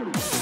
Woo!